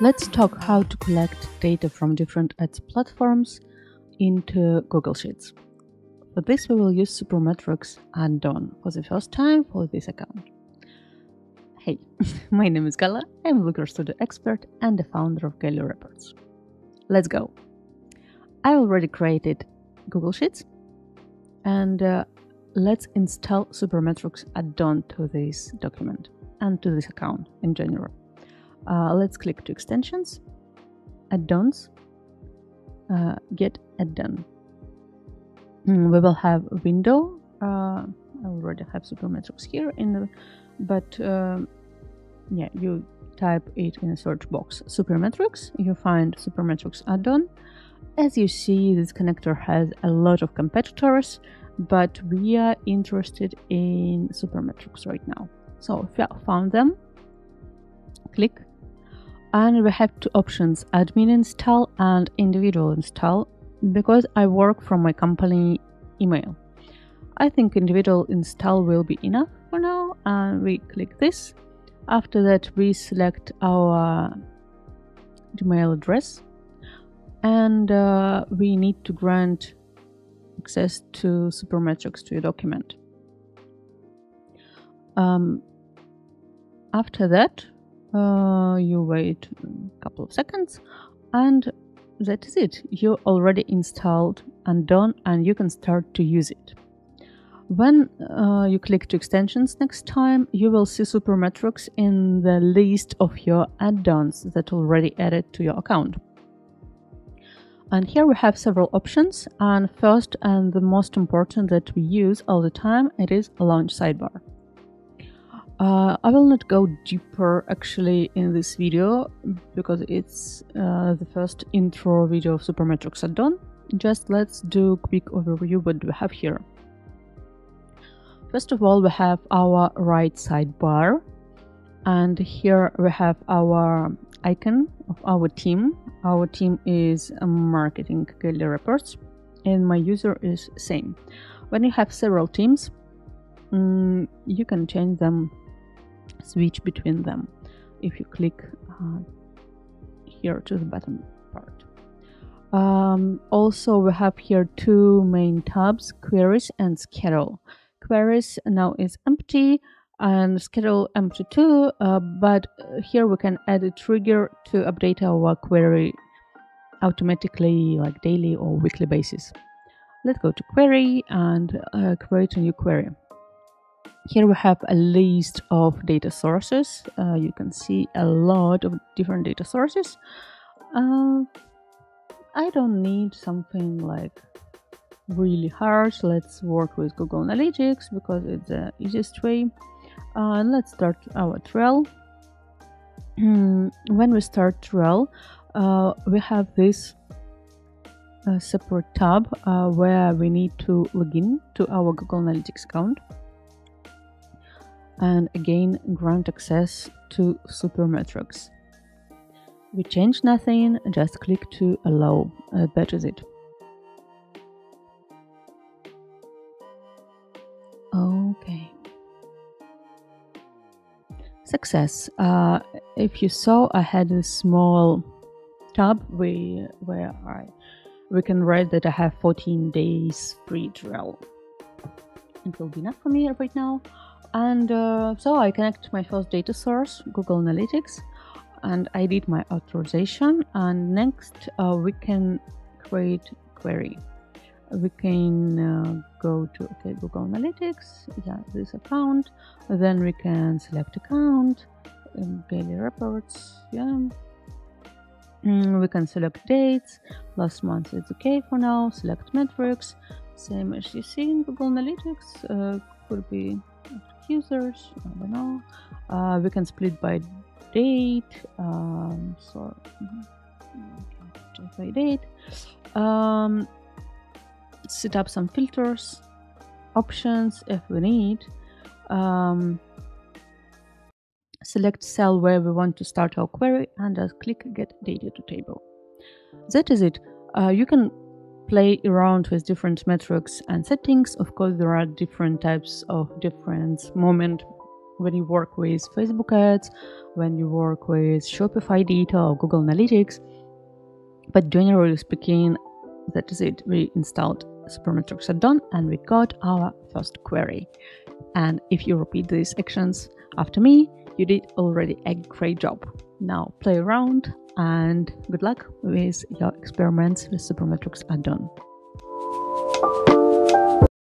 Let's talk how to collect data from different ads platforms into Google Sheets. For this, we will use Supermetrics add-on for the first time for this account. Hey, my name is Gala. I'm a Looker Studio expert and the founder of Gaille Reports. Let's go. I already created Google Sheets and uh, let's install Supermetrics add-on to this document and to this account in general. Uh, let's click to extensions, add-ons, uh, get add-on. Mm, we will have a window. Uh, I already have Supermetrics here in the, but um, yeah, you type it in a search box. Supermetrics, you find Supermetrics add-on. As you see, this connector has a lot of competitors, but we are interested in Supermetrics right now. So if you found them, click and we have two options admin install and individual install because I work from my company email. I think individual install will be enough for now and we click this. After that we select our Gmail address and uh, we need to grant access to Supermetrics to your document. Um, after that uh, you wait a couple of seconds and that is it. You already installed and done and you can start to use it. When uh, you click to extensions next time you will see supermetrics in the list of your add-ons that already added to your account. And here we have several options and first and the most important that we use all the time it is launch sidebar uh, I will not go deeper actually in this video because it's uh, the first intro video of Supermetrics add-on. Just let's do a quick overview what we have here. First of all, we have our right sidebar and here we have our icon of our team. Our team is marketing Gaille reports and my user is same. When you have several teams, mm, you can change them switch between them if you click uh, here to the bottom part. Um, also, we have here two main tabs, queries and schedule. Queries now is empty and schedule empty too, uh, but here we can add a trigger to update our query automatically like daily or weekly basis. Let's go to query and uh, create a new query. Here we have a list of data sources. Uh, you can see a lot of different data sources. Uh, I don't need something like really hard. Let's work with Google Analytics because it's the easiest way. Uh, let's start our trail. when we start trail, uh, we have this uh, separate tab uh, where we need to log in to our Google Analytics account and again grant access to Supermetrics. We change nothing, just click to allow, uh, that is it. Okay. Success. Uh, if you saw, I had a small tab we, where I we can write that I have 14 days free trial. It will be enough for me right now. And uh, so I connect my first data source, Google Analytics, and I did my authorization. And next uh, we can create query. We can uh, go to okay, Google Analytics, yeah, this account. Then we can select account, um, daily reports, yeah. Mm, we can select dates. Last month it's okay for now. Select metrics, same as you see in Google Analytics. Uh, could be users I don't know. Uh, we can split by date um, so just by date. Um, set up some filters options if we need. Um, select cell where we want to start our query and just click get data to table. That is it. Uh, you can play around with different metrics and settings. Of course, there are different types of different moment when you work with Facebook ads, when you work with Shopify data or Google Analytics. But generally speaking, that is it. We installed Supermetrics add-on and we got our first query. And if you repeat these actions after me, you did already a great job. Now play around and good luck with your experiments with Supermetrics add-on.